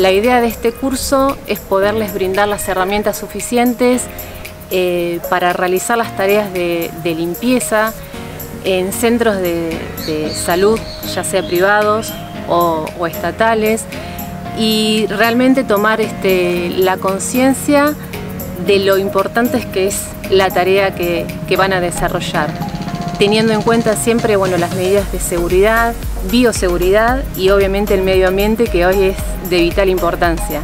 La idea de este curso es poderles brindar las herramientas suficientes eh, para realizar las tareas de, limpieza en centros de, salud, ya sea privados o, estatales, y realmente tomar este, la conciencia de lo importante que es la tarea que, que van a desarrollar teniendo en cuenta siempre bueno, las medidas de seguridad, bioseguridad y obviamente el medio ambiente que hoy es de vital importancia.